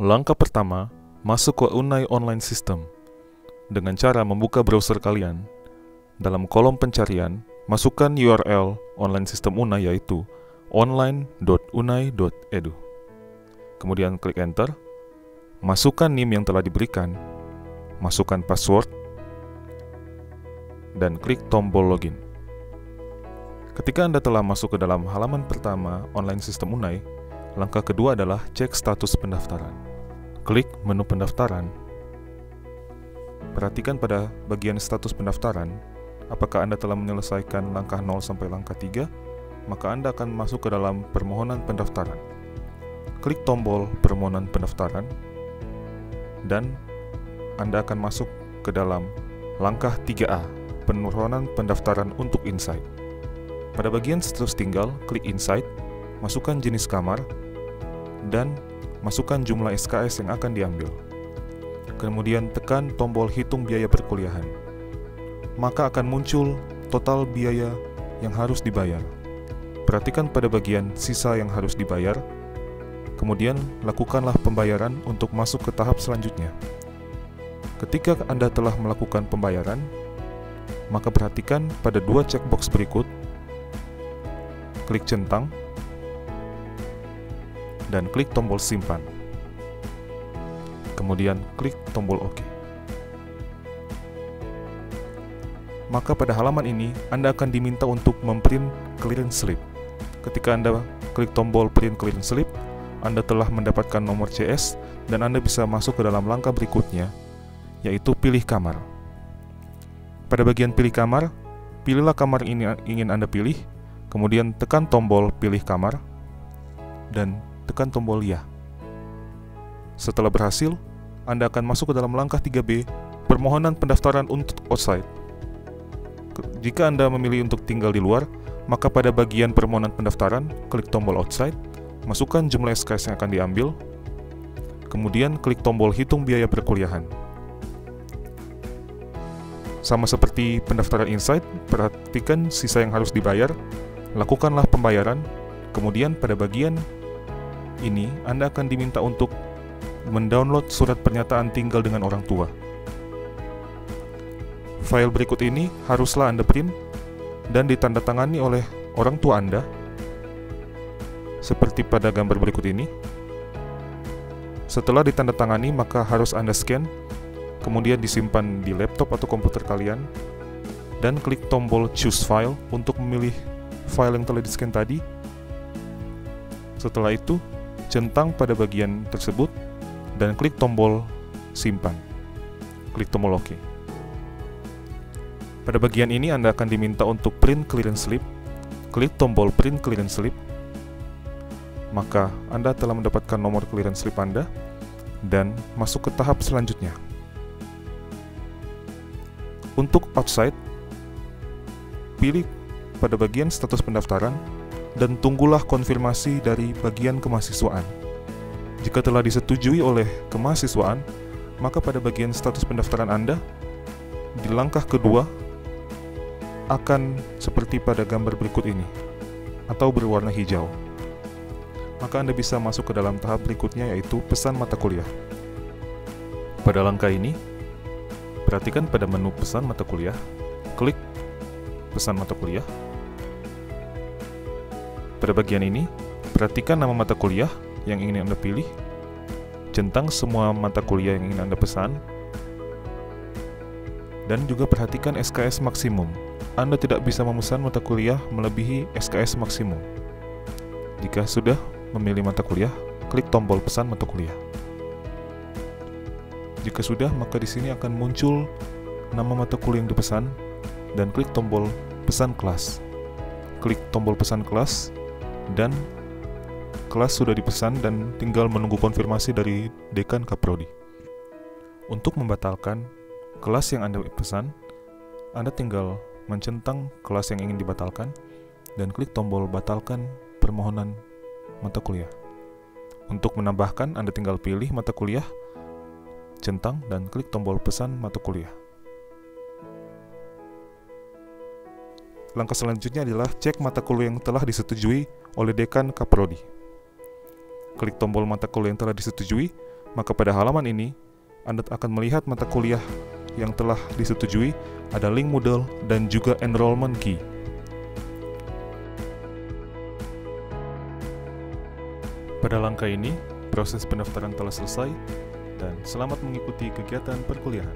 Langkah pertama, masuk ke Unai Online System. Dengan cara membuka browser kalian, dalam kolom pencarian, masukkan URL online sistem Unai yaitu online.unai.edu. Kemudian klik enter, masukkan NIM yang telah diberikan, masukkan password, dan klik tombol login. Ketika Anda telah masuk ke dalam halaman pertama online sistem Unai, langkah kedua adalah cek status pendaftaran. Klik menu pendaftaran. Perhatikan pada bagian status pendaftaran, apakah Anda telah menyelesaikan langkah 0 sampai langkah 3, maka Anda akan masuk ke dalam permohonan pendaftaran. Klik tombol permohonan pendaftaran, dan Anda akan masuk ke dalam langkah 3A, permohonan pendaftaran untuk Insight. Pada bagian status tinggal, klik Insight, masukkan jenis kamar, dan masukkan jumlah SKS yang akan diambil. Kemudian tekan tombol hitung biaya perkuliahan. Maka akan muncul total biaya yang harus dibayar. Perhatikan pada bagian sisa yang harus dibayar, kemudian lakukanlah pembayaran untuk masuk ke tahap selanjutnya. Ketika Anda telah melakukan pembayaran, maka perhatikan pada dua checkbox berikut klik centang, dan klik tombol simpan. Kemudian klik tombol OK. Maka pada halaman ini, Anda akan diminta untuk memprint clearance slip. Ketika Anda klik tombol print clearance slip, Anda telah mendapatkan nomor CS dan Anda bisa masuk ke dalam langkah berikutnya, yaitu pilih kamar. Pada bagian pilih kamar, pilihlah kamar ini ingin Anda pilih, Kemudian tekan tombol pilih kamar dan tekan tombol ya. Setelah berhasil, Anda akan masuk ke dalam langkah 3B, permohonan pendaftaran untuk outside. Jika Anda memilih untuk tinggal di luar, maka pada bagian permohonan pendaftaran, klik tombol outside, masukkan jumlah SKS yang akan diambil, kemudian klik tombol hitung biaya perkuliahan. Sama seperti pendaftaran inside, perhatikan sisa yang harus dibayar, Lakukanlah pembayaran, kemudian pada bagian ini Anda akan diminta untuk mendownload surat pernyataan tinggal dengan orang tua. File berikut ini haruslah Anda print dan ditandatangani oleh orang tua Anda seperti pada gambar berikut ini. Setelah ditandatangani, maka harus Anda scan, kemudian disimpan di laptop atau komputer kalian, dan klik tombol Choose File untuk memilih file yang telah di-scan tadi. Setelah itu, centang pada bagian tersebut dan klik tombol simpan. Klik tombol OK. Pada bagian ini Anda akan diminta untuk print clearance slip. Klik tombol print clearance slip. Maka Anda telah mendapatkan nomor clearance slip Anda dan masuk ke tahap selanjutnya. Untuk outside, pilih pada bagian status pendaftaran dan tunggulah konfirmasi dari bagian kemahasiswaan. Jika telah disetujui oleh kemahasiswaan, maka pada bagian status pendaftaran Anda, di langkah kedua akan seperti pada gambar berikut ini, atau berwarna hijau. Maka Anda bisa masuk ke dalam tahap berikutnya yaitu pesan mata kuliah. Pada langkah ini, perhatikan pada menu pesan mata kuliah, klik pesan mata kuliah, pada bagian ini, perhatikan nama mata kuliah yang ingin Anda pilih, centang semua mata kuliah yang ingin Anda pesan, dan juga perhatikan SKS maksimum. Anda tidak bisa memesan mata kuliah melebihi SKS maksimum. Jika sudah memilih mata kuliah, klik tombol pesan mata kuliah. Jika sudah, maka di sini akan muncul nama mata kuliah yang dipesan dan klik tombol pesan kelas. Klik tombol pesan kelas dan kelas sudah dipesan dan tinggal menunggu konfirmasi dari dekan kaprodi. Untuk membatalkan kelas yang Anda pesan, Anda tinggal mencentang kelas yang ingin dibatalkan dan klik tombol batalkan permohonan mata kuliah. Untuk menambahkan, Anda tinggal pilih mata kuliah, centang, dan klik tombol pesan mata kuliah. Langkah selanjutnya adalah cek mata kuliah yang telah disetujui oleh dekan kaprodi. Klik tombol mata kuliah yang telah disetujui, Maka pada halaman ini, Anda akan melihat mata kuliah yang telah disetujui, ada link Moodle dan juga enrollment key. Pada langkah ini, proses pendaftaran telah selesai dan selamat mengikuti kegiatan perkuliahan.